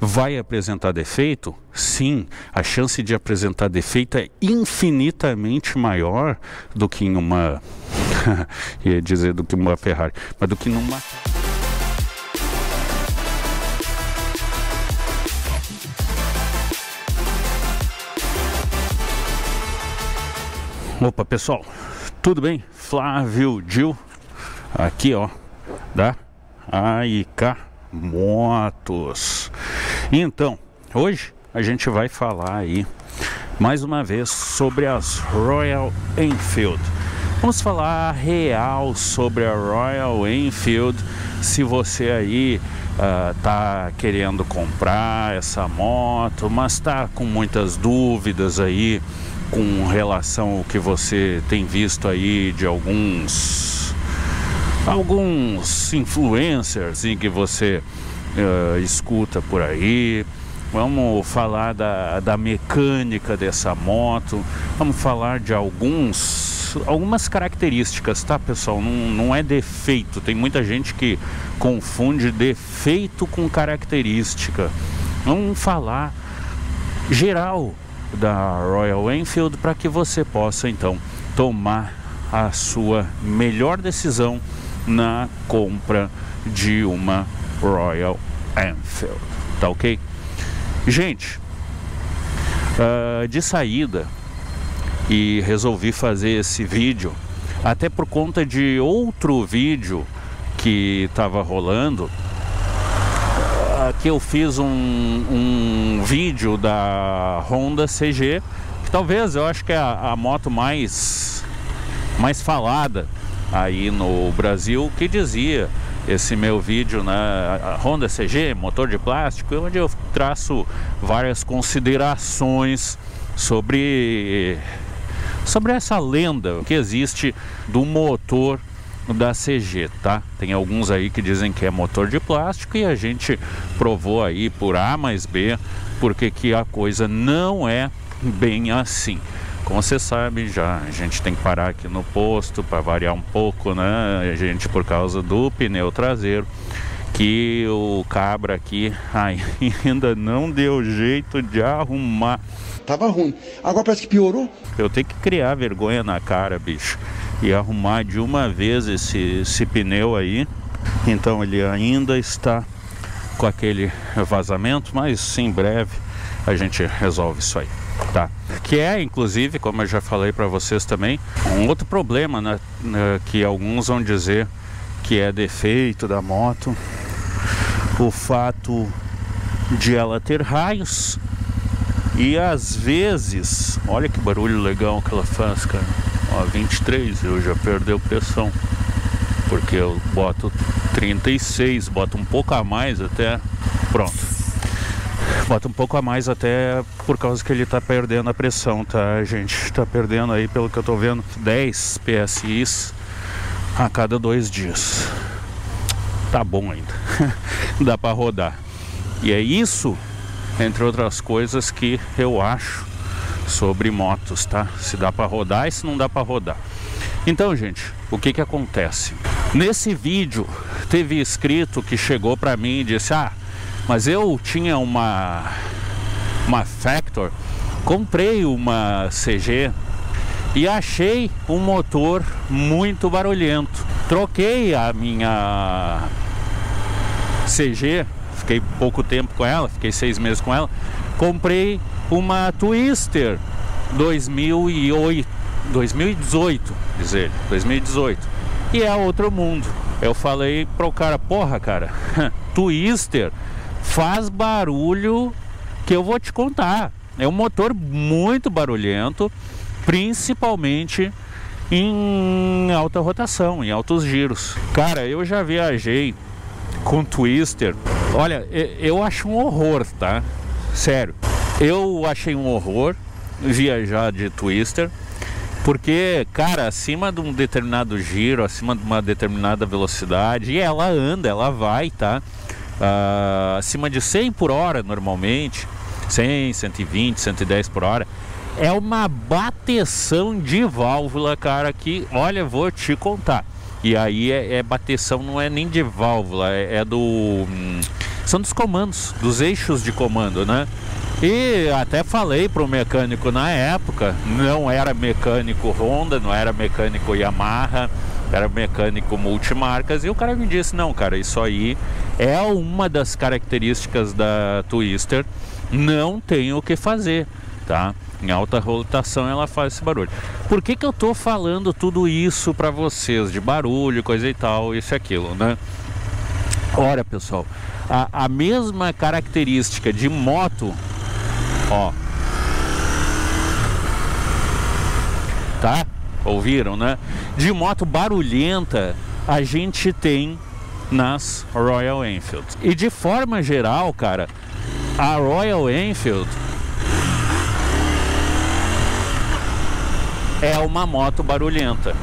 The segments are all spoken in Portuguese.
vai apresentar defeito? Sim, a chance de apresentar defeito é infinitamente maior do que em uma. ia dizer do que uma Ferrari, mas do que numa. Opa, pessoal, tudo bem? Flávio Dil, aqui ó, da AIK Motos. Então, hoje a gente vai falar aí mais uma vez sobre as Royal Enfield. Vamos falar real sobre a Royal Enfield. Se você aí uh, tá querendo comprar essa moto, mas tá com muitas dúvidas aí com relação ao que você tem visto aí de alguns alguns influencers em que você uh, escuta por aí. Vamos falar da, da mecânica dessa moto, vamos falar de alguns algumas características, tá pessoal? Não, não é defeito, tem muita gente que confunde defeito com característica. Vamos falar geral da Royal Enfield para que você possa então tomar a sua melhor decisão na compra de uma Royal Enfield, tá ok? Gente, uh, de saída e resolvi fazer esse vídeo até por conta de outro vídeo que estava rolando que eu fiz um, um vídeo da Honda CG, que talvez eu acho que é a, a moto mais, mais falada aí no Brasil, que dizia esse meu vídeo na né, Honda CG, motor de plástico, onde eu traço várias considerações sobre sobre essa lenda que existe do motor da CG, tá? Tem alguns aí que dizem que é motor de plástico e a gente provou aí por A mais B porque que a coisa não é bem assim. Como você sabe, já a gente tem que parar aqui no posto para variar um pouco, né? A gente por causa do pneu traseiro que o cabra aqui ainda não deu jeito de arrumar. Tava ruim. Agora parece que piorou. Eu tenho que criar vergonha na cara, bicho e arrumar de uma vez esse, esse pneu aí. Então ele ainda está com aquele vazamento, mas em breve a gente resolve isso aí, tá? Que é, inclusive, como eu já falei para vocês também, um outro problema, né, né? Que alguns vão dizer que é defeito da moto, o fato de ela ter raios e às vezes, olha que barulho legal que ela faz, cara Ó, 23, eu já perdeu pressão. Porque eu boto 36, boto um pouco a mais até. Pronto. Bota um pouco a mais até por causa que ele tá perdendo a pressão, tá, gente? Tá perdendo aí, pelo que eu tô vendo, 10 PSIs a cada dois dias. Tá bom ainda. Dá para rodar. E é isso, entre outras coisas, que eu acho sobre motos, tá? Se dá para rodar e se não dá para rodar. Então, gente, o que que acontece? Nesse vídeo teve escrito que chegou para mim e disse: "Ah, mas eu tinha uma uma Factor, comprei uma CG e achei um motor muito barulhento. Troquei a minha CG, fiquei pouco tempo com ela, fiquei seis meses com ela. Comprei uma Twister 2008, 2018, diz ele, 2018. E é outro mundo. Eu falei pro cara, porra, cara, Twister faz barulho que eu vou te contar. É um motor muito barulhento, principalmente em alta rotação, em altos giros. Cara, eu já viajei com Twister. Olha, eu acho um horror, tá? Sério. Eu achei um horror viajar de Twister, porque, cara, acima de um determinado giro, acima de uma determinada velocidade, ela anda, ela vai, tá? Uh, acima de 100 por hora normalmente, 100, 120, 110 por hora, é uma bateção de válvula, cara, que, olha, vou te contar. E aí é, é bateção, não é nem de válvula, é, é do. Hum, são dos comandos, dos eixos de comando, né? E até falei para o mecânico na época, não era mecânico Honda, não era mecânico Yamaha, era mecânico multimarcas, e o cara me disse, não, cara, isso aí é uma das características da Twister, não tem o que fazer, tá? Em alta rotação ela faz esse barulho. Por que, que eu tô falando tudo isso para vocês, de barulho, coisa e tal, isso e aquilo, né? Ora, pessoal, a, a mesma característica de moto Ó. Tá? Ouviram, né? De moto barulhenta a gente tem nas Royal Enfield. E de forma geral, cara, a Royal Enfield é uma moto barulhenta.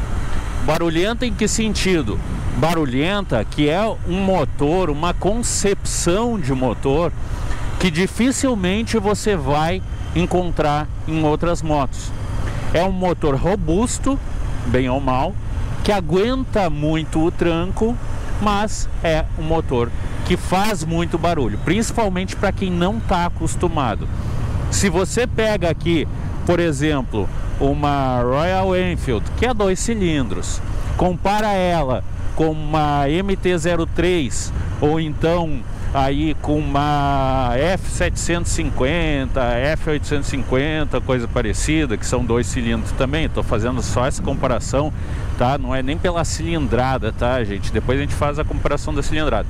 Barulhenta em que sentido? Barulhenta que é um motor, uma concepção de motor que dificilmente você vai encontrar em outras motos. É um motor robusto, bem ou mal, que aguenta muito o tranco, mas é um motor que faz muito barulho, principalmente para quem não está acostumado. Se você pega aqui, por exemplo, uma Royal Enfield, que é dois cilindros, compara ela com uma MT-03 ou então aí com uma F750, F850, coisa parecida, que são dois cilindros também. Estou fazendo só essa comparação, tá? Não é nem pela cilindrada, tá, gente? Depois a gente faz a comparação da cilindrada.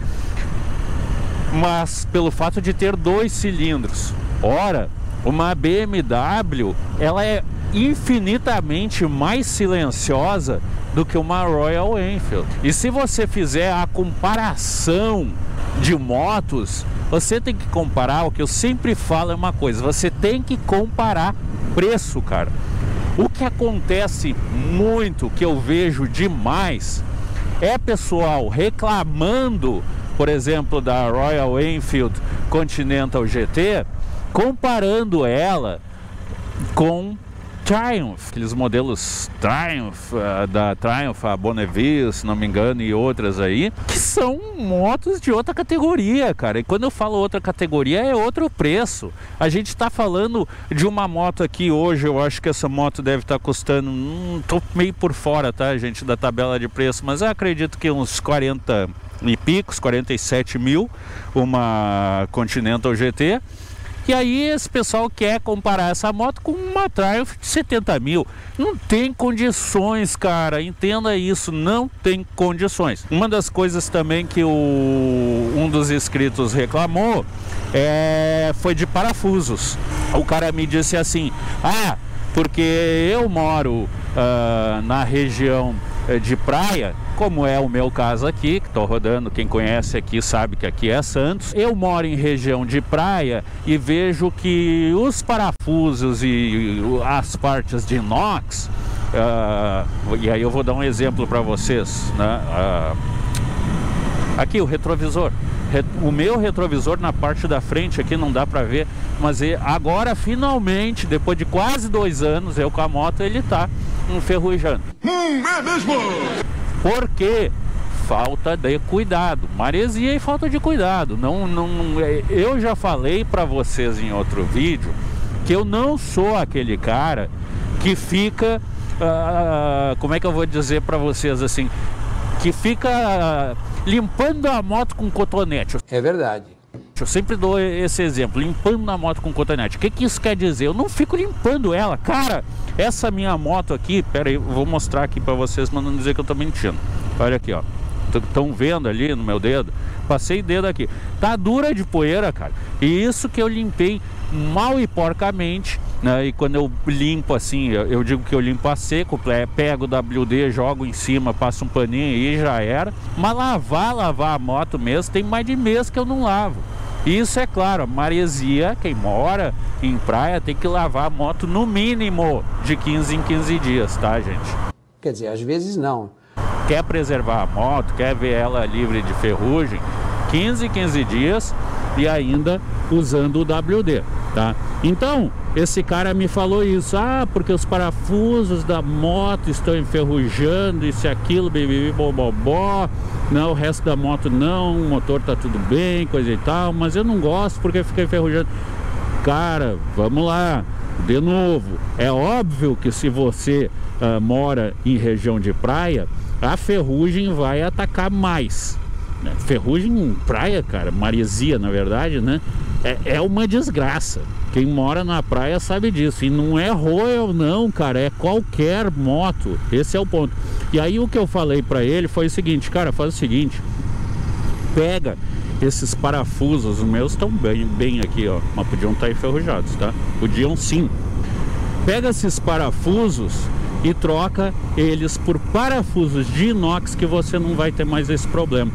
Mas pelo fato de ter dois cilindros. Ora, uma BMW, ela é infinitamente mais silenciosa do que uma Royal Enfield. E se você fizer a comparação de motos, você tem que comparar, o que eu sempre falo é uma coisa, você tem que comparar preço, cara. O que acontece muito, que eu vejo demais, é pessoal reclamando, por exemplo, da Royal Enfield Continental GT, comparando ela com Triumph, aqueles modelos Triumph, uh, da Triumph, a Bonneville, se não me engano, e outras aí, que são motos de outra categoria, cara. E quando eu falo outra categoria, é outro preço. A gente está falando de uma moto aqui hoje, eu acho que essa moto deve estar tá custando, hum, tô meio por fora, tá, gente, da tabela de preço, mas eu acredito que uns 40 e picos, 47 mil, uma Continental GT. E aí esse pessoal quer comparar essa moto com uma Triumph de 70 mil. Não tem condições, cara. Entenda isso, não tem condições. Uma das coisas também que o, um dos inscritos reclamou é, foi de parafusos. O cara me disse assim: ah, porque eu moro uh, na região eh, de praia como é o meu caso aqui, que estou rodando, quem conhece aqui sabe que aqui é Santos. Eu moro em região de praia e vejo que os parafusos e as partes de inox, uh, e aí eu vou dar um exemplo para vocês, né? Uh, aqui o retrovisor. O meu retrovisor na parte da frente aqui não dá para ver, mas agora finalmente, depois de quase dois anos, eu com a moto, ele está enferrujando. Hum, é mesmo? Porque falta de cuidado, maresia e falta de cuidado. Não, não, é, eu já falei para vocês em outro vídeo que eu não sou aquele cara que fica, uh, como é que eu vou dizer para vocês assim, que fica uh, limpando a moto com cotonete. É verdade. Eu sempre dou esse exemplo, limpando a moto com cotonete. O que, que isso quer dizer? Eu não fico limpando ela. Cara, essa minha moto aqui, pera aí, vou mostrar aqui para vocês, mas não dizer que eu tô mentindo. Olha aqui, ó. Estão vendo ali no meu dedo? Passei dedo aqui. Tá dura de poeira, cara. E isso que eu limpei mal e porcamente. Né? E quando eu limpo assim, eu digo que eu limpo a seco, pego o WD, jogo em cima, passo um paninho e já era. Mas lavar, lavar a moto mesmo, tem mais de mês que eu não lavo. Isso é claro, a maresia, quem mora em praia tem que lavar a moto no mínimo de 15 em 15 dias, tá, gente? Quer dizer, às vezes não. Quer preservar a moto, quer ver ela livre de ferrugem, 15 em 15 dias e ainda usando o WD. tá? Então, esse cara me falou isso, ah, porque os parafusos da moto estão enferrujando, isso e aquilo, bibi, bobobó, não, o resto da moto não, o motor tá tudo bem, coisa e tal, mas eu não gosto porque fica enferrujando. Cara, vamos lá, de novo, é óbvio que se você uh, mora em região de praia, a ferrugem vai atacar mais. Né? Ferrugem em praia, cara, maresia na verdade, né? É, é uma desgraça. Quem mora na praia sabe disso. E não é Royal não, cara, é qualquer moto. Esse é o ponto. E aí o que eu falei para ele foi o seguinte, cara, faz o seguinte, pega esses parafusos, os meus estão bem, bem aqui, ó, mas podiam estar tá enferrujados, tá? Podiam sim. Pega esses parafusos e troca eles por parafusos de inox que você não vai ter mais esse problema.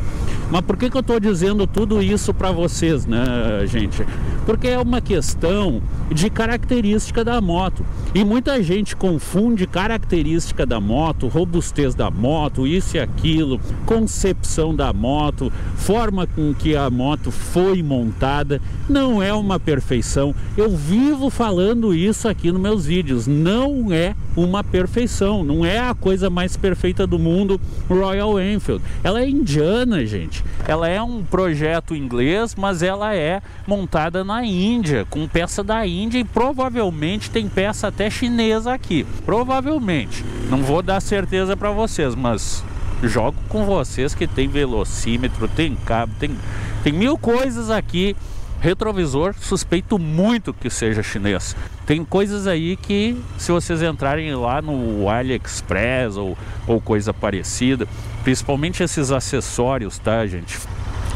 Mas por que, que eu estou dizendo tudo isso para vocês, né, gente? Porque é uma questão de característica da moto. E muita gente confunde característica da moto, robustez da moto, isso e aquilo, concepção da moto, forma com que a moto foi montada. Não é uma perfeição. Eu vivo falando isso aqui nos meus vídeos. Não é uma perfeição. Não é a coisa mais perfeita do mundo, Royal Enfield. Ela é indiana, gente. Ela é um projeto inglês, mas ela é montada na Índia, com peça da Índia e provavelmente tem peça até chinesa aqui. Provavelmente. Não vou dar certeza para vocês, mas jogo com vocês que tem velocímetro, tem cabo, tem, tem mil coisas aqui. Retrovisor, suspeito muito que seja chinês. Tem coisas aí que, se vocês entrarem lá no AliExpress ou, ou coisa parecida, principalmente esses acessórios, tá, gente?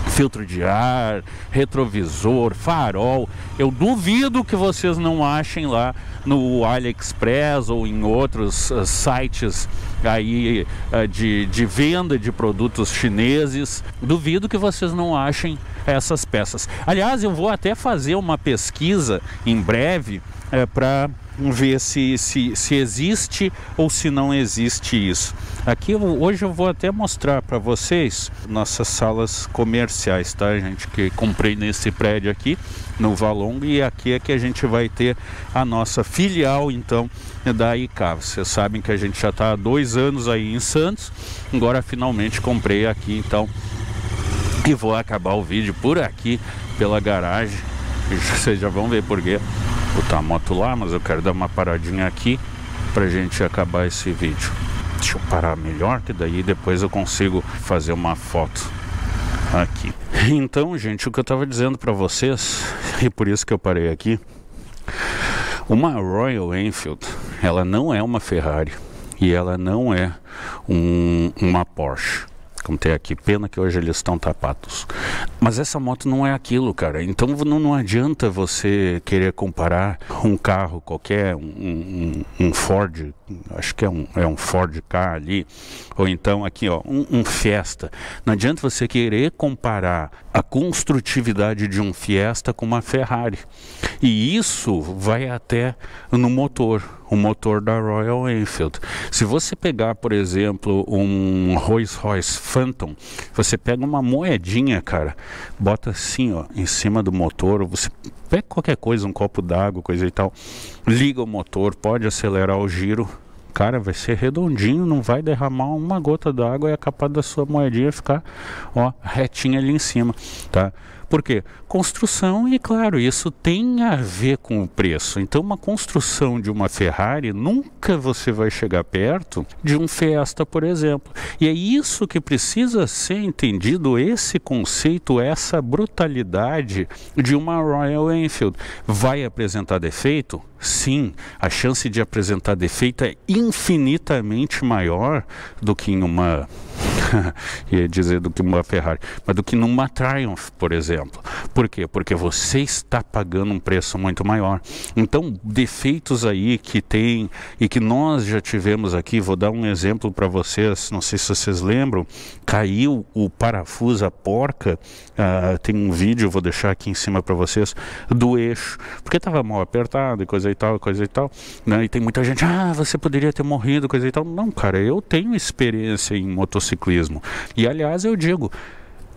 filtro de ar, retrovisor, farol. Eu duvido que vocês não achem lá no AliExpress ou em outros uh, sites aí uh, de, de venda de produtos chineses. Duvido que vocês não achem essas peças. Aliás, eu vou até fazer uma pesquisa em breve é, para ver se, se, se existe ou se não existe isso. Aqui hoje eu vou até mostrar para vocês nossas salas comerciais, tá, gente? Que comprei nesse prédio aqui no Valong e aqui é que a gente vai ter a nossa filial, então, da IK. Vocês sabem que a gente já está há dois anos aí em Santos, agora finalmente comprei aqui, então, e vou acabar o vídeo por aqui, pela garagem. Vocês já vão ver por quê botar a moto lá, mas eu quero dar uma paradinha aqui pra gente acabar esse vídeo. Deixa eu parar melhor, que daí depois eu consigo fazer uma foto aqui. Então, gente, o que eu estava dizendo para vocês, e por isso que eu parei aqui, uma Royal Enfield, ela não é uma Ferrari e ela não é um, uma Porsche como tem aqui. Pena que hoje eles estão tapados. Mas essa moto não é aquilo, cara. Então não, não adianta você querer comparar um carro qualquer, um, um, um Ford, acho que é um, é um Ford K ali, ou então aqui, ó, um, um Fiesta. Não adianta você querer comparar a construtividade de um Fiesta com uma Ferrari. E isso vai até no motor, o motor da Royal Enfield. Se você pegar, por exemplo, um Rolls Royce Phantom, você pega uma moedinha, cara, bota assim, ó, em cima do motor, você pega qualquer coisa, um copo d'água, coisa e tal, liga o motor, pode acelerar o giro, cara, vai ser redondinho, não vai derramar uma gota d'água e é capaz da sua moedinha ficar, ó, retinha ali em cima, tá? Por quê? Construção, e claro, isso tem a ver com o preço. Então, uma construção de uma Ferrari, nunca você vai chegar perto de um Fiesta, por exemplo. E é isso que precisa ser entendido, esse conceito, essa brutalidade de uma Royal Enfield. Vai apresentar defeito? Sim, a chance de apresentar defeito é infinitamente maior do que em uma ia dizer do que uma Ferrari, mas do que numa Triumph, por exemplo. Por quê? Porque você está pagando um preço muito maior. Então, defeitos aí que tem e que nós já tivemos aqui, vou dar um exemplo para vocês, não sei se vocês lembram, caiu o parafuso, a porca, uh, tem um vídeo, vou deixar aqui em cima para vocês, do eixo, porque estava mal apertado e coisa e tal, coisa e tal, né? E tem muita gente, ah, você poderia ter morrido, coisa e tal. Não, cara, eu tenho experiência em motociclismo. E aliás, eu digo,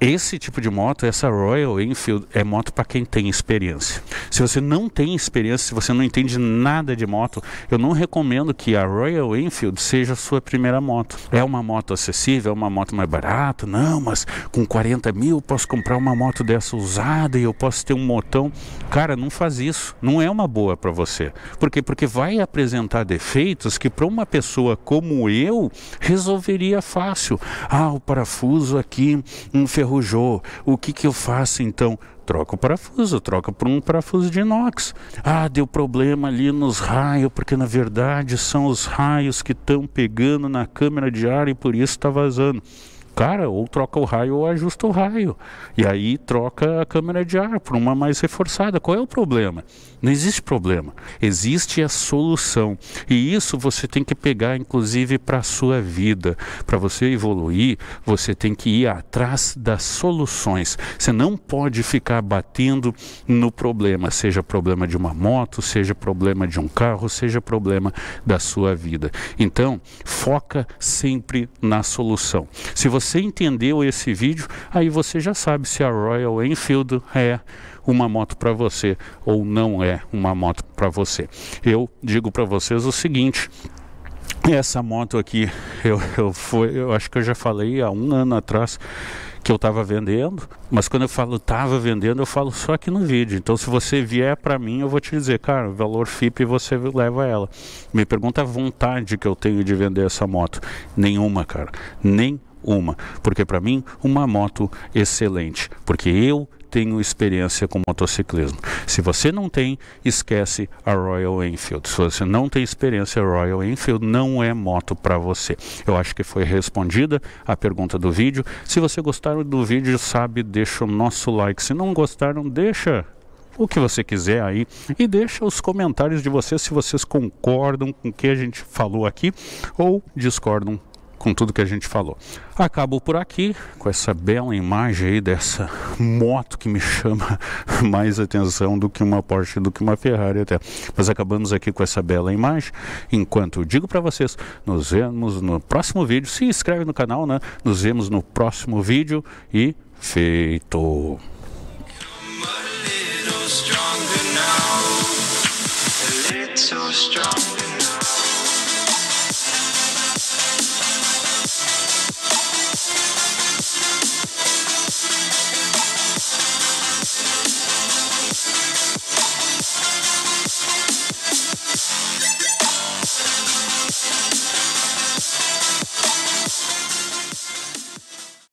esse tipo de moto, essa Royal Enfield, é moto para quem tem experiência. Se você não tem experiência, se você não entende nada de moto, eu não recomendo que a Royal Enfield seja a sua primeira moto. É uma moto acessível, é uma moto mais barata? Não, mas com 40 mil posso comprar uma moto dessa usada e eu posso ter um motão. Cara, não faz isso. Não é uma boa para você. Por quê? Porque vai apresentar defeitos que para uma pessoa como eu resolveria fácil. Ah, o parafuso aqui enferrujou. O que, que eu faço então? troca o parafuso, troca por um parafuso de inox. Ah, deu problema ali nos raios, porque na verdade são os raios que estão pegando na câmera de ar e por isso está vazando cara, ou troca o raio ou ajusta o raio. E aí troca a câmera de ar por uma mais reforçada. Qual é o problema? Não existe problema. Existe a solução. E isso você tem que pegar, inclusive, para a sua vida. Para você evoluir, você tem que ir atrás das soluções. Você não pode ficar batendo no problema, seja problema de uma moto, seja problema de um carro, seja problema da sua vida. Então, foca sempre na solução. Se você você entendeu esse vídeo, aí você já sabe se a Royal Enfield é uma moto para você ou não é uma moto para você. Eu digo para vocês o seguinte: essa moto aqui, eu, eu, foi, eu acho que eu já falei há um ano atrás que eu estava vendendo, mas quando eu falo estava vendendo, eu falo só aqui no vídeo. Então, se você vier para mim, eu vou te dizer, cara, valor FIP você leva ela. Me pergunta a vontade que eu tenho de vender essa moto. Nenhuma, cara. Nem uma, porque para mim uma moto excelente, porque eu tenho experiência com motociclismo. Se você não tem, esquece a Royal Enfield. Se você não tem experiência, a Royal Enfield não é moto para você. Eu acho que foi respondida a pergunta do vídeo. Se você gostaram do vídeo, sabe, deixa o nosso like. Se não gostaram, deixa o que você quiser aí e deixa os comentários de vocês se vocês concordam com o que a gente falou aqui ou discordam com tudo que a gente falou. Acabo por aqui com essa bela imagem aí dessa moto que me chama mais atenção do que uma Porsche, do que uma Ferrari até. Mas acabamos aqui com essa bela imagem. Enquanto digo para vocês, nos vemos no próximo vídeo. Se inscreve no canal, né? Nos vemos no próximo vídeo e feito. stronger now, a little stronger